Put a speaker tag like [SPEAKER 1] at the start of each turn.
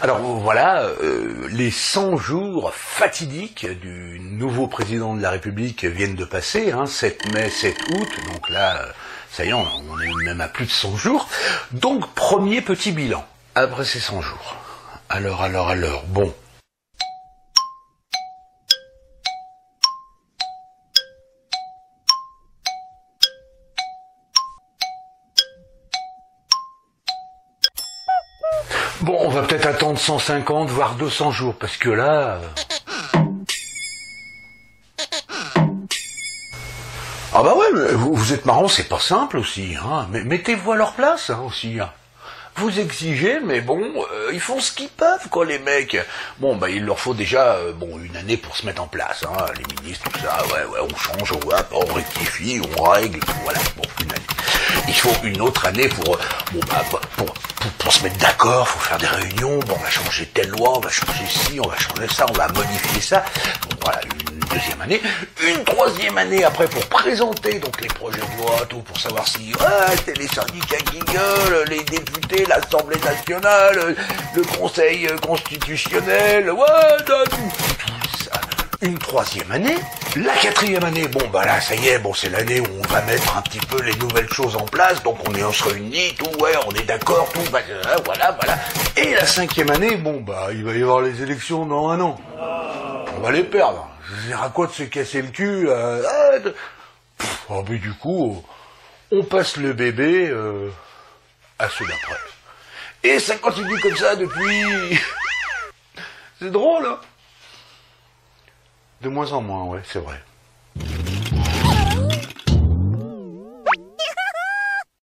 [SPEAKER 1] Alors voilà, euh, les 100 jours fatidiques du nouveau président de la République viennent de passer, hein, 7 mai, 7 août, donc là, euh, ça y est, on, on est même à plus de 100 jours. Donc premier petit bilan, après ces 100 jours. Alors, alors, alors, bon, Bon, on va peut-être attendre 150, voire 200 jours, parce que là... euh, Ah bah ouais, vous, êtes marrant, c'est pas simple aussi. Hein. Mais mettez-vous à leur place hein, aussi. hein. Vous exigez, mais bon, euh, ils font ce qu'ils peuvent, quoi, les mecs. Bon, bah, il leur faut déjà, euh, bon, une année pour se mettre en place, hein, les ministres, tout ça. Ouais, ouais, on change, on, on rectifie, on règle, voilà. Bon, une autre année bah, pour, pour se mettre d'accord, faut faire des réunions. Bon, on va changer telle loi, on va changer ci, on va changer ça, on va modifier ça. Bon, voilà, une deuxième année, une troisième année après pour présenter donc les projets de loi, tout pour savoir si ah, c'est les syndicats qui gueulent, les députés, l'Assemblée nationale, le Conseil constitutionnel, ouais, tout, tout ça. Une troisième année, la quatrième année, bon bah là ça y est, bon c'est l'année où on va mettre un petit peu les nouvelles choses en place, donc on est on se réunit, tout, ouais, on est d'accord, tout, bah, euh, voilà, voilà. Et la cinquième année, bon bah il va y avoir les élections dans un an. On va les perdre. Sert à quoi de se casser le cul euh, ah, oh, mais du coup, on passe le bébé euh, à ceux d'après. Et ça continue comme ça depuis... C'est drôle, hein De moins en moins, ouais, c'est vrai.